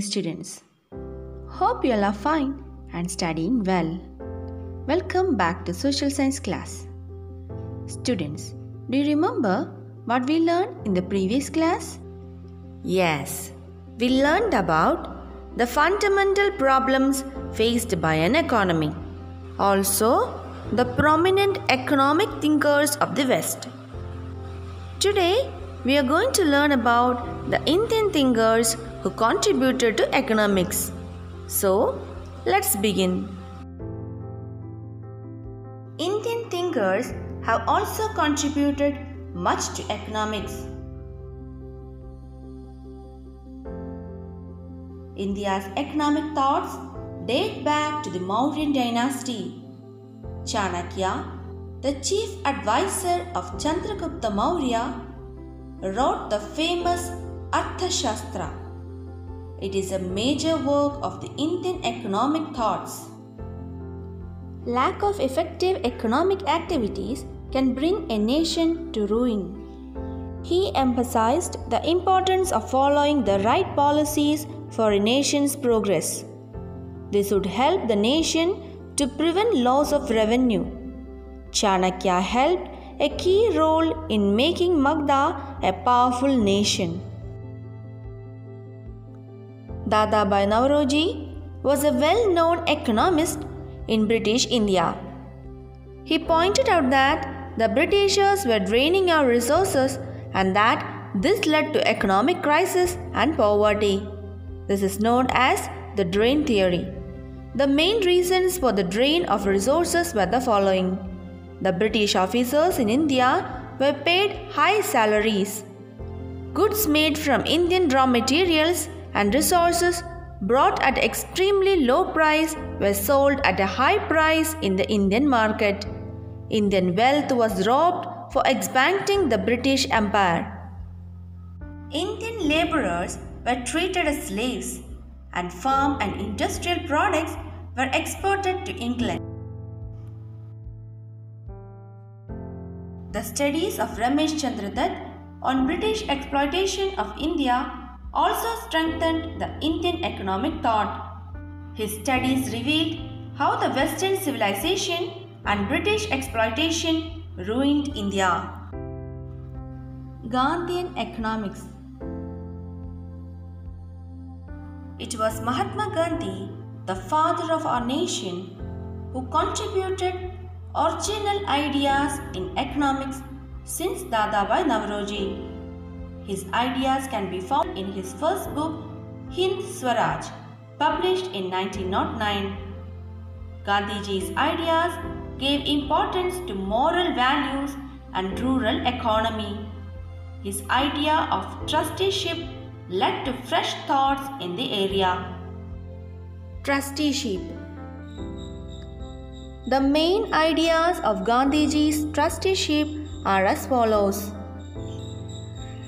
students. Hope you all are fine and studying well. Welcome back to social science class. Students, do you remember what we learned in the previous class? Yes, we learned about the fundamental problems faced by an economy. Also, the prominent economic thinkers of the West. Today, we are going to learn about the Indian thinkers who contributed to economics. So, let's begin. Indian thinkers have also contributed much to economics. India's economic thoughts date back to the Mauryan dynasty. Chanakya, the chief advisor of Chandragupta Maurya, wrote the famous Arthashastra. It is a major work of the Indian economic thoughts. Lack of effective economic activities can bring a nation to ruin. He emphasized the importance of following the right policies for a nation's progress. This would help the nation to prevent loss of revenue. Chanakya helped a key role in making Magadha a powerful nation. Dadabhai Naoroji was a well-known economist in British India. He pointed out that the Britishers were draining our resources and that this led to economic crisis and poverty. This is known as the drain theory. The main reasons for the drain of resources were the following. The British officers in India were paid high salaries. Goods made from Indian raw materials and resources brought at extremely low price were sold at a high price in the Indian market. Indian wealth was robbed for expanding the British Empire. Indian laborers were treated as slaves and farm and industrial products were exported to England. The studies of Ramesh Chandra Dutt on British exploitation of India also strengthened the Indian economic thought. His studies revealed how the Western civilization and British exploitation ruined India. Gandhian economics It was Mahatma Gandhi, the father of our nation, who contributed original ideas in economics since Dadabhai Naoroji. His ideas can be found in his first book, Hind Swaraj, published in 1909. Gandhiji's ideas gave importance to moral values and rural economy. His idea of trusteeship led to fresh thoughts in the area. Trusteeship The main ideas of Gandhiji's trusteeship are as follows.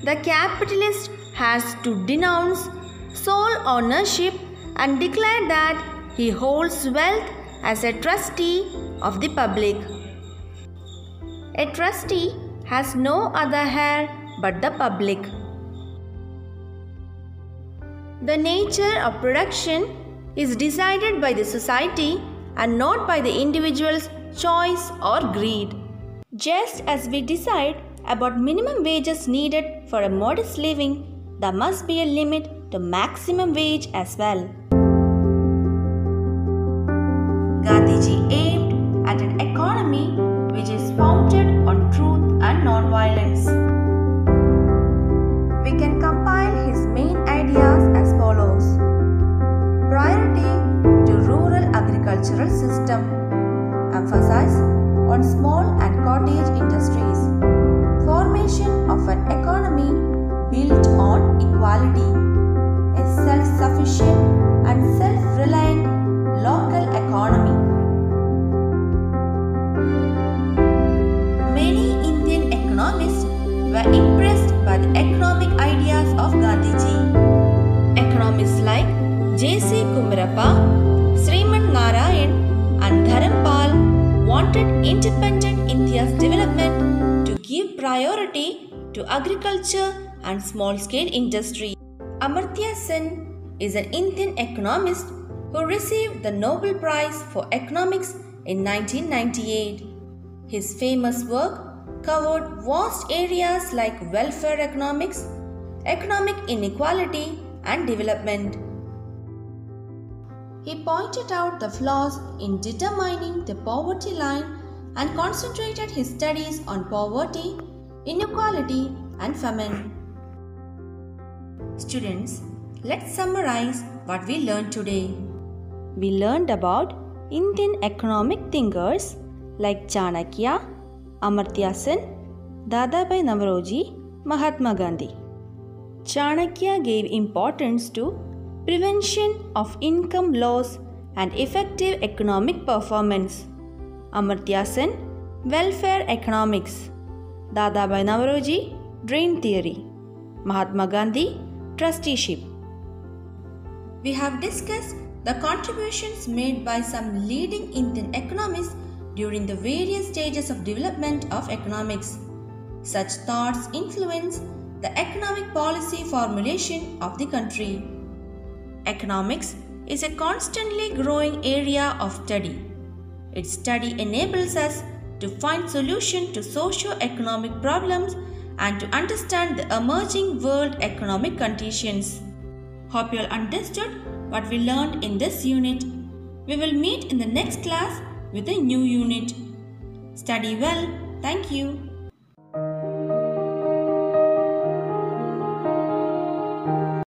The capitalist has to denounce sole ownership and declare that he holds wealth as a trustee of the public. A trustee has no other heir but the public. The nature of production is decided by the society and not by the individual's choice or greed. Just as we decide about minimum wages needed for a modest living, there must be a limit to maximum wage as well. Gandhiji aimed at an economy which is founded on truth and non-violence. We can compile his main ideas as follows. Priority to rural agricultural system. Emphasis on equality. A self-sufficient and self-reliant local economy. Many Indian economists were impressed by the economic ideas of Gandhiji. Economists like J.C. Kumarappa, Sriman Narayan and Dharampal wanted independent India's development to give priority to agriculture and small-scale industry. Amartya Sen is an Indian economist who received the Nobel Prize for Economics in 1998. His famous work covered vast areas like welfare economics, economic inequality, and development. He pointed out the flaws in determining the poverty line and concentrated his studies on poverty, inequality, and famine. Students, let's summarize what we learned today. We learned about Indian economic thinkers like Chanakya, Amartya Sen, Dadabhai Naoroji, Mahatma Gandhi. Chanakya gave importance to prevention of income loss and effective economic performance. Amartya Sen, welfare economics. Dadabhai Naoroji, drain theory. Mahatma Gandhi, trusteeship. We have discussed the contributions made by some leading Indian economists during the various stages of development of economics. Such thoughts influence the economic policy formulation of the country. Economics is a constantly growing area of study. Its study enables us to find solutions to socio-economic problems and to understand the emerging world economic conditions. Hope you all understood what we learned in this unit. We will meet in the next class with a new unit. Study well. Thank you.